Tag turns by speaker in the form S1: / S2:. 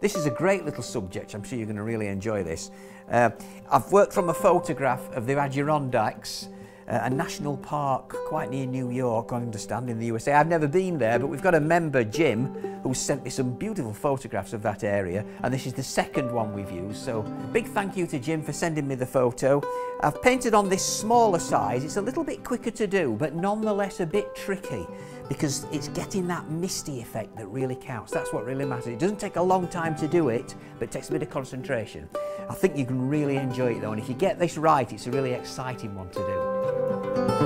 S1: This is a great little subject. I'm sure you're going to really enjoy this. Uh, I've worked from a photograph of the Adirondacks uh, a national park quite near New York, I understand, in the USA. I've never been there, but we've got a member, Jim, who sent me some beautiful photographs of that area, and this is the second one we've used. So, big thank you to Jim for sending me the photo. I've painted on this smaller size. It's a little bit quicker to do, but nonetheless a bit tricky because it's getting that misty effect that really counts. That's what really matters. It doesn't take a long time to do it, but it takes a bit of concentration. I think you can really enjoy it though, and if you get this right, it's a really exciting one to do.